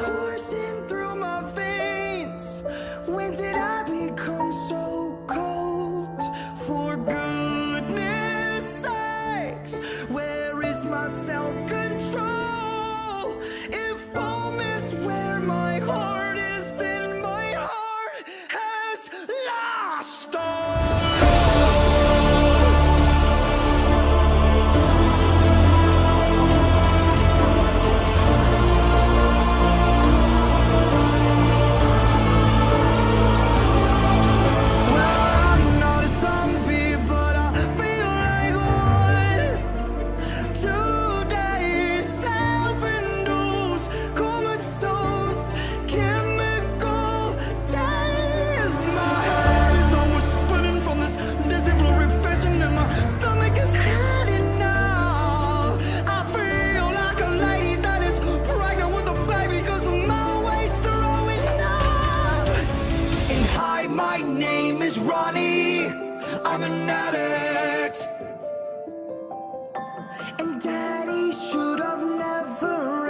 coursing through my veins When did I become so cold? For goodness sakes, where is my self-control? And daddy should have never